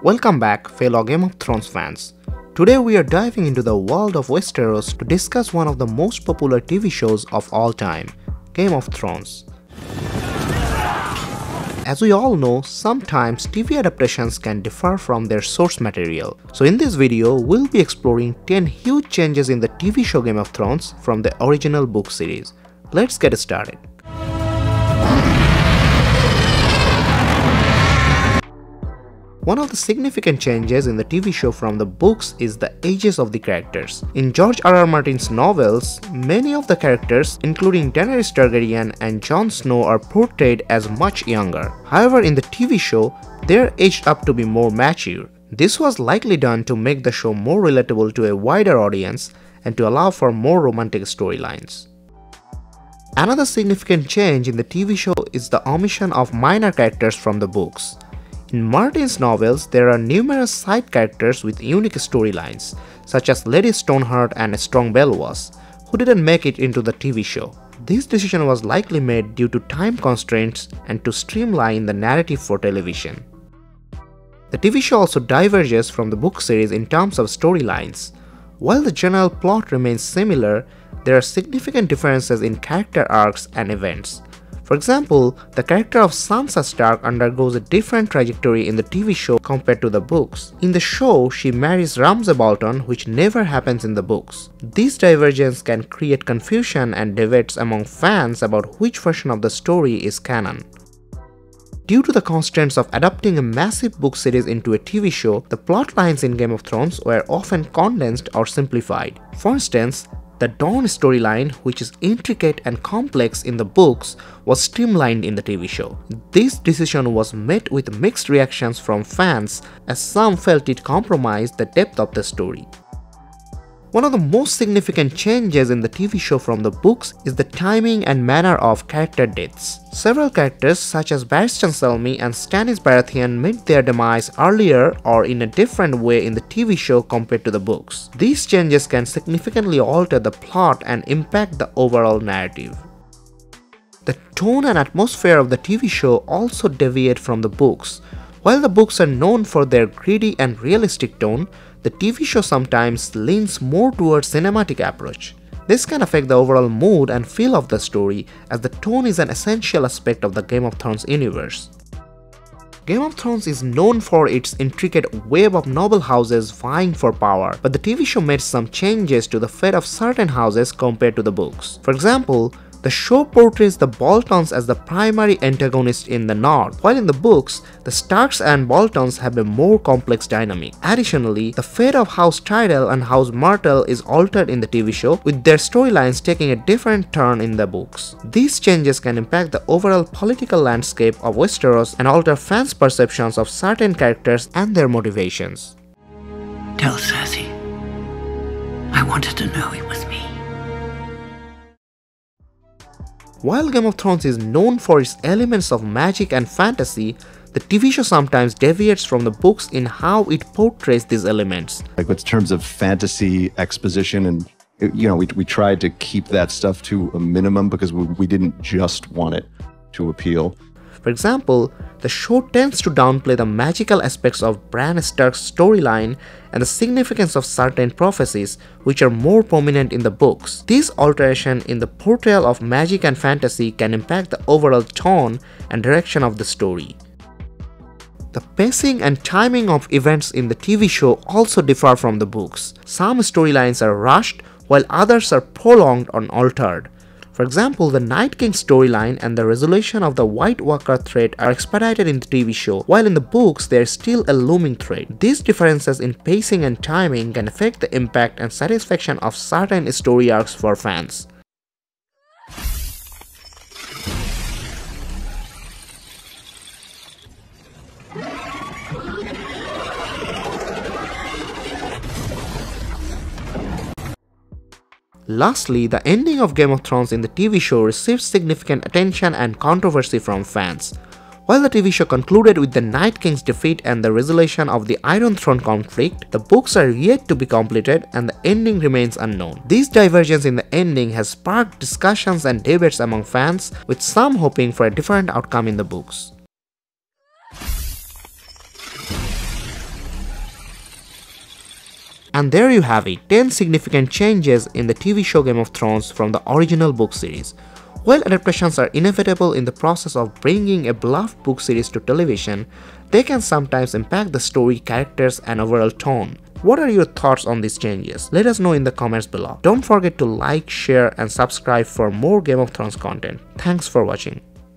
Welcome back, fellow Game of Thrones fans. Today we are diving into the world of Westeros to discuss one of the most popular TV shows of all time, Game of Thrones. As we all know, sometimes TV adaptations can differ from their source material. So in this video, we'll be exploring 10 huge changes in the TV show Game of Thrones from the original book series. Let's get started. One of the significant changes in the TV show from the books is the ages of the characters. In George R. R. Martin's novels, many of the characters, including Daenerys Targaryen and Jon Snow, are portrayed as much younger. However, in the TV show, they're aged up to be more mature. This was likely done to make the show more relatable to a wider audience and to allow for more romantic storylines. Another significant change in the TV show is the omission of minor characters from the books. In Martin's novels, there are numerous side characters with unique storylines, such as Lady Stoneheart and Strong Belwas, who didn't make it into the TV show. This decision was likely made due to time constraints and to streamline the narrative for television. The TV show also diverges from the book series in terms of storylines. While the general plot remains similar, there are significant differences in character arcs and events. For example, the character of Sansa Stark undergoes a different trajectory in the TV show compared to the books. In the show, she marries Ramsay Bolton, which never happens in the books. This divergence can create confusion and debates among fans about which version of the story is canon. Due to the constraints of adapting a massive book series into a TV show, the plot lines in Game of Thrones were often condensed or simplified. For instance, the Dorne storyline, which is intricate and complex in the books, was streamlined in the TV show. This decision was met with mixed reactions from fans as some felt it compromised the depth of the story. One of the most significant changes in the TV show from the books is the timing and manner of character deaths. Several characters such as Barristan Selmy and Stannis Baratheon met their demise earlier or in a different way in the TV show compared to the books. These changes can significantly alter the plot and impact the overall narrative. The tone and atmosphere of the TV show also deviate from the books. While the books are known for their gritty and realistic tone, the TV show sometimes leans more towards cinematic approach. This can affect the overall mood and feel of the story as the tone is an essential aspect of the Game of Thrones universe. Game of Thrones is known for its intricate web of noble houses vying for power, but the TV show made some changes to the fate of certain houses compared to the books. For example, the show portrays the Boltons as the primary antagonist in the North, while in the books, the Starks and Boltons have a more complex dynamic. Additionally, the fate of House Tyrell and House Martell is altered in the TV show, with their storylines taking a different turn in the books. These changes can impact the overall political landscape of Westeros and alter fans' perceptions of certain characters and their motivations. Tell Cersei. I wanted to know it was me. While Game of Thrones is known for its elements of magic and fantasy, the TV show sometimes deviates from the books in how it portrays these elements. Like in terms of fantasy exposition and you know, we, we tried to keep that stuff to a minimum because we, we didn't just want it to appeal. For example, the show tends to downplay the magical aspects of Bran Stark's storyline and the significance of certain prophecies, which are more prominent in the books. This alteration in the portrayal of magic and fantasy can impact the overall tone and direction of the story. The pacing and timing of events in the TV show also differ from the books. Some storylines are rushed while others are prolonged or altered. For example, the Night King storyline and the resolution of the White Walker threat are expedited in the TV show, while in the books they are still a looming threat. These differences in pacing and timing can affect the impact and satisfaction of certain story arcs for fans. Lastly, the ending of Game of Thrones in the TV show received significant attention and controversy from fans. While the TV show concluded with the Night King's defeat and the resolution of the Iron Throne conflict, the books are yet to be completed and the ending remains unknown. This divergence in the ending has sparked discussions and debates among fans, with some hoping for a different outcome in the books. And there you have it, 10 significant changes in the TV show Game of Thrones from the original book series. While adaptations are inevitable in the process of bringing a beloved book series to television, they can sometimes impact the story, characters, and overall tone. What are your thoughts on these changes? Let us know in the comments below. Don't forget to like, share, and subscribe for more Game of Thrones content. Thanks for watching.